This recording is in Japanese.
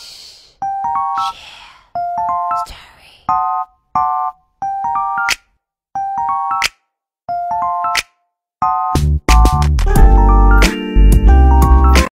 shh.